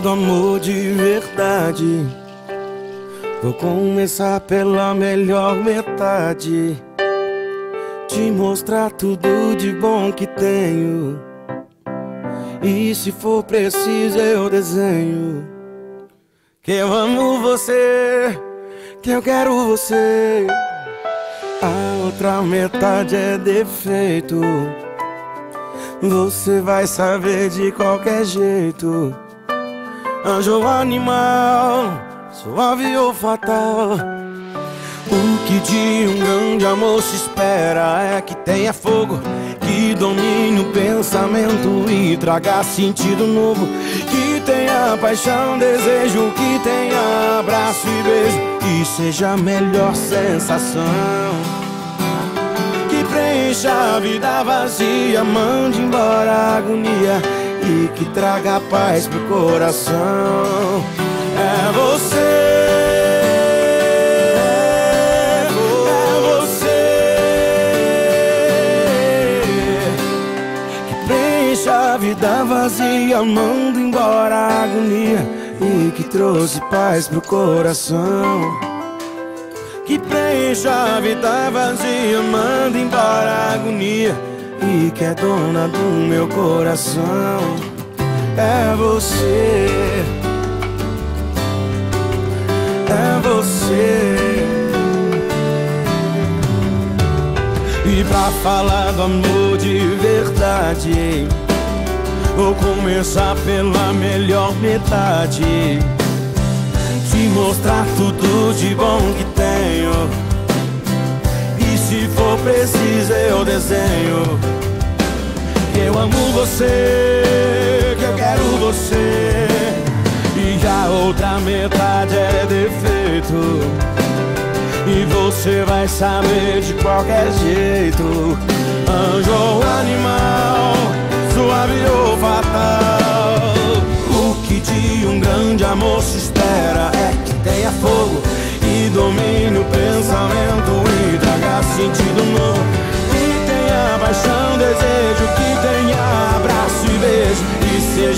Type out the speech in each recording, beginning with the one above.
do amor de verdade, vou começar pela melhor metade. Te mostrar tudo de bom que tenho. E se for preciso, eu desenho. Que eu amo você, que eu quero você. A outra metade é defeito. Você vai saber de qualquer jeito. Anjo ou animal, suave ou fatal. O que de um grande amor se espera é que tenha fogo, que domine o pensamento e traga sentido novo. Que tenha paixão, desejo, que tenha abraço e beijo, e seja a melhor sensação preencha a vida vazia, mande embora a agonia e que traga paz pro coração. É você. É a vida vazia, manda embora a agonia e que trouxe paz pro coração que preencha a vida vazia, manda embora a agonia e que é dona do meu coração. É você, é você. E pra falar do amor de verdade, vou começar pela melhor metade te mostrar tudo de bom que preciso, eu desenho. Que eu amo você, que eu quero você. E a outra metade é defeito. E você vai saber de qualquer jeito. Anjo ou animal, suave ou fatal. O que de um grande amor se espera tenha fogo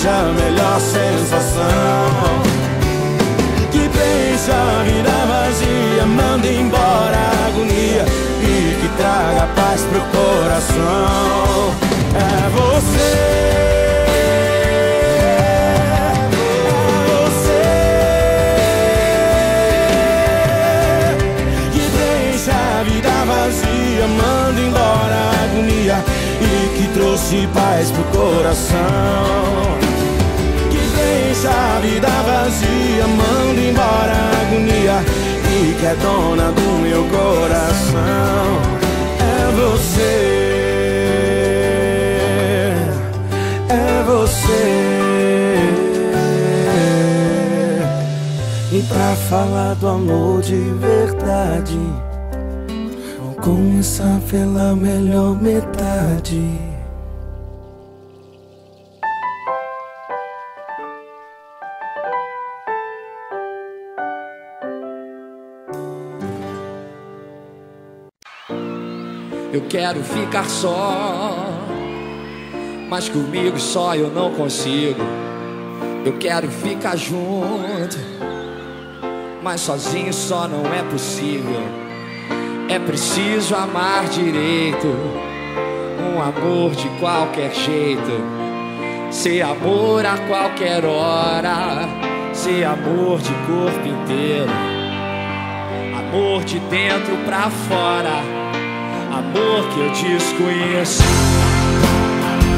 a melhor sensação. Que preencha a vida vazia, manda embora a agonia e que traga paz pro coração. É você. manda embora a agonia e que trouxe paz pro coração. Vida vazia, manda embora a agonia e que é dona do meu coração. É você, é você. E pra falar do amor de verdade começar pela melhor metade. Eu quero ficar só, mas comigo só eu não consigo. Eu quero ficar junto, mas sozinho só não é possível. É preciso amar direito, um amor de qualquer jeito, ser amor a qualquer hora, ser amor de corpo inteiro, amor de dentro pra fora, amor que eu desconheço.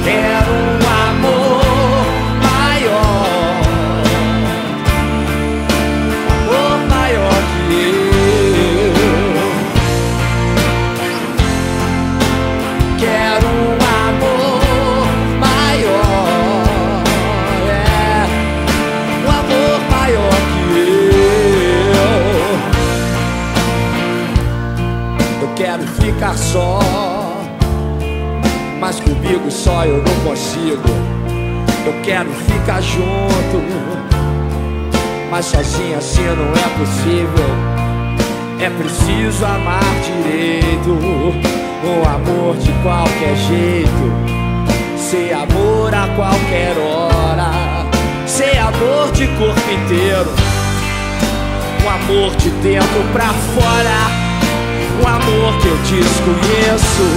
Quero um amor ficar só. Mas comigo só eu não consigo. Eu quero ficar junto. Mas sozinho assim não é possível. É preciso amar direito. Um amor de qualquer jeito. Ser amor a qualquer hora. Ser amor de corpo inteiro. Um amor de dentro pra fora. Um amor que eu desconheço.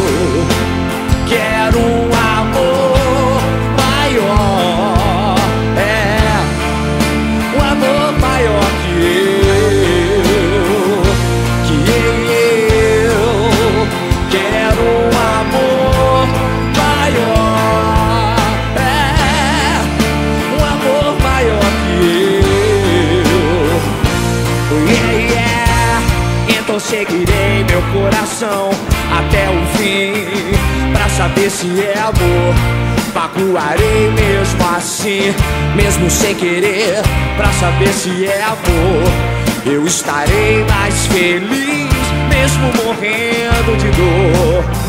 Quero um amor maior. É, um amor maior que eu. seguirei meu saber se é amor. Magoarei mesmo assim Mesmo sem querer Pra saber se é amor. Eu estarei mais feliz Mesmo morrendo de dor